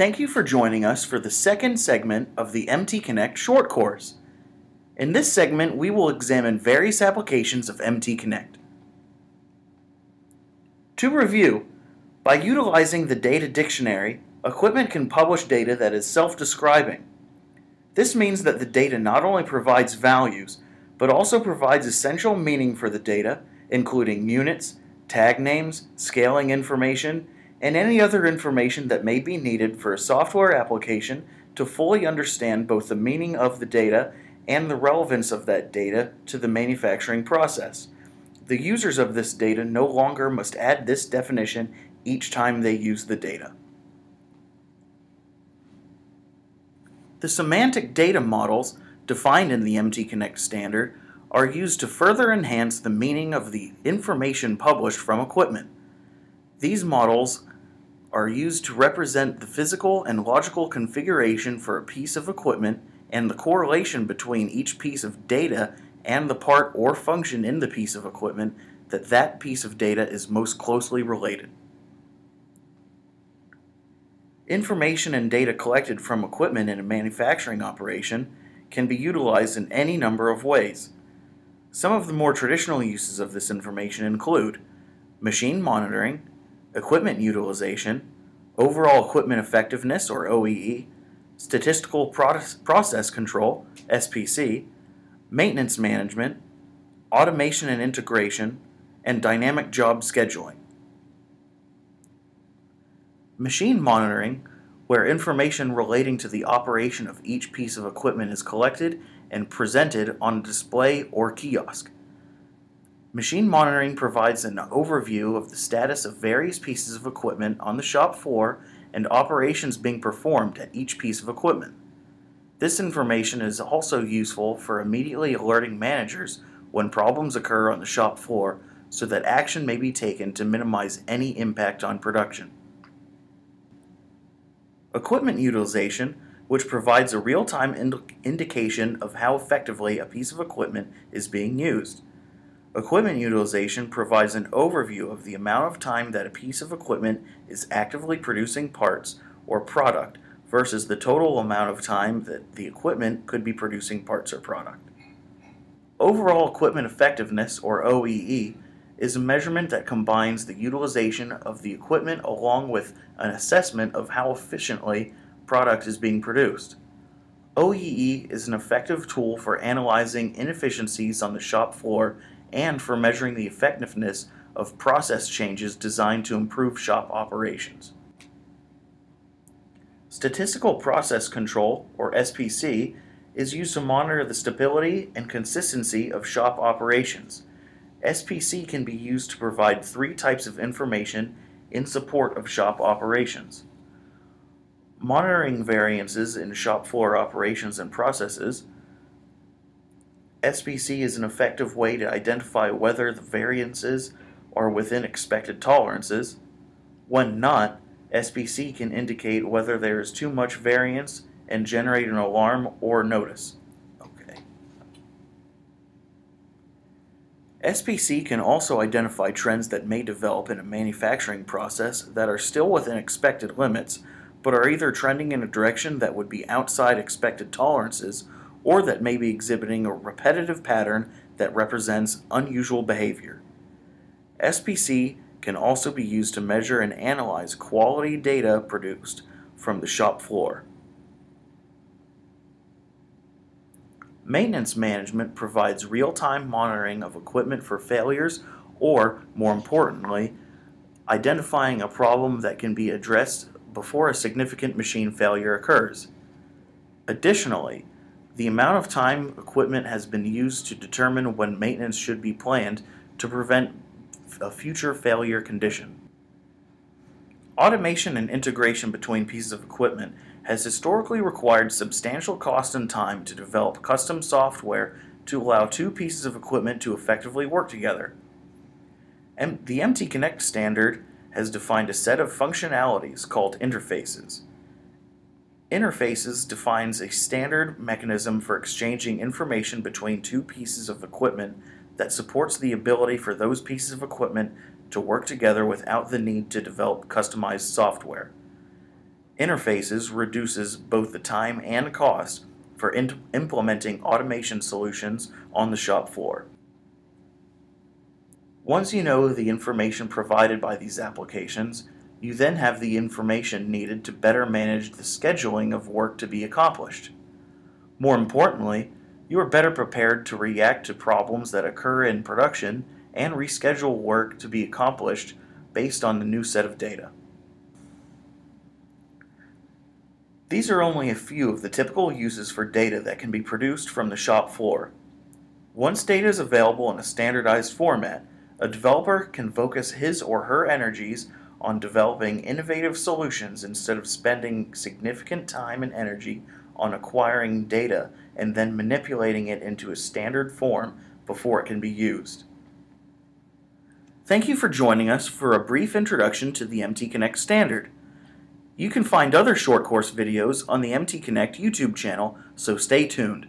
Thank you for joining us for the second segment of the MTConnect short course. In this segment, we will examine various applications of MTConnect. To review, by utilizing the data dictionary, equipment can publish data that is self-describing. This means that the data not only provides values, but also provides essential meaning for the data, including units, tag names, scaling information, and any other information that may be needed for a software application to fully understand both the meaning of the data and the relevance of that data to the manufacturing process. The users of this data no longer must add this definition each time they use the data. The semantic data models defined in the MTConnect standard are used to further enhance the meaning of the information published from equipment. These models are used to represent the physical and logical configuration for a piece of equipment and the correlation between each piece of data and the part or function in the piece of equipment that that piece of data is most closely related. Information and data collected from equipment in a manufacturing operation can be utilized in any number of ways. Some of the more traditional uses of this information include machine monitoring, equipment utilization, overall equipment effectiveness or OEE, statistical process control SPC, maintenance management, automation and integration, and dynamic job scheduling. Machine monitoring, where information relating to the operation of each piece of equipment is collected and presented on a display or kiosk. Machine monitoring provides an overview of the status of various pieces of equipment on the shop floor and operations being performed at each piece of equipment. This information is also useful for immediately alerting managers when problems occur on the shop floor so that action may be taken to minimize any impact on production. Equipment utilization which provides a real-time ind indication of how effectively a piece of equipment is being used. Equipment utilization provides an overview of the amount of time that a piece of equipment is actively producing parts or product versus the total amount of time that the equipment could be producing parts or product. Overall equipment effectiveness, or OEE, is a measurement that combines the utilization of the equipment along with an assessment of how efficiently product is being produced. OEE is an effective tool for analyzing inefficiencies on the shop floor and for measuring the effectiveness of process changes designed to improve shop operations. Statistical Process Control, or SPC, is used to monitor the stability and consistency of shop operations. SPC can be used to provide three types of information in support of shop operations. Monitoring variances in shop floor operations and processes. SPC is an effective way to identify whether the variances are within expected tolerances. When not, SPC can indicate whether there is too much variance and generate an alarm or notice. Okay. SPC can also identify trends that may develop in a manufacturing process that are still within expected limits but are either trending in a direction that would be outside expected tolerances or that may be exhibiting a repetitive pattern that represents unusual behavior. SPC can also be used to measure and analyze quality data produced from the shop floor. Maintenance management provides real-time monitoring of equipment for failures or, more importantly, identifying a problem that can be addressed before a significant machine failure occurs. Additionally, the amount of time equipment has been used to determine when maintenance should be planned to prevent a future failure condition. Automation and integration between pieces of equipment has historically required substantial cost and time to develop custom software to allow two pieces of equipment to effectively work together. The MTConnect standard has defined a set of functionalities called interfaces. Interfaces defines a standard mechanism for exchanging information between two pieces of equipment that supports the ability for those pieces of equipment to work together without the need to develop customized software. interfaces reduces both the time and cost for in- implementing automation solutions on the shop floor. Once you know the information provided by these applications, you then have the information needed to better manage the scheduling of work to be accomplished. More importantly, you are better prepared to react to problems that occur in production and reschedule work to be accomplished based on the new set of data. These are only a few of the typical uses for data that can be produced from the shop floor. Once data is available in a standardized format, a developer can focus his or her energies on developing innovative solutions instead of spending significant time and energy on acquiring data and then manipulating it into a standard form before it can be used. Thank you for joining us for a brief introduction to the MTConnect standard. You can find other short course videos on the MTConnect YouTube channel, so stay tuned.